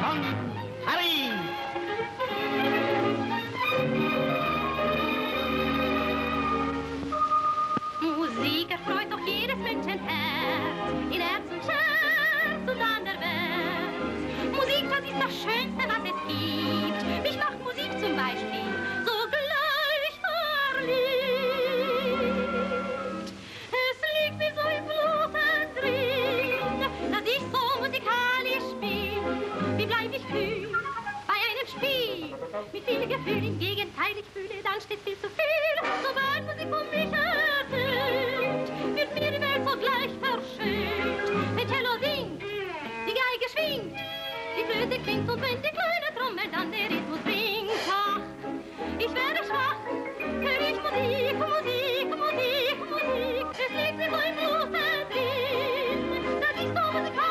von Harry. Musik erfreut doch jedes Menschen Herz, in Herz und Scherz und an der Welt. Musik, das ist das Schönste, was Wie bleib ich kühl bei einem Spiel? Mit viel Gefühl, im Gegenteil, ich fühle, dann steht viel zu viel. Sobald Musik um mich ertönt, wird mir die Welt sogleich verschönt. Wenn Cello singt, die Geige schwingt, die Flöte klingt und wenn die kleine Trommel dann der Rhythmus bringt. Ach, ich werde schwach, hör ich Musik, Musik, Musik, Musik. Es liegt so im Blut drin, dass ich so musikalisch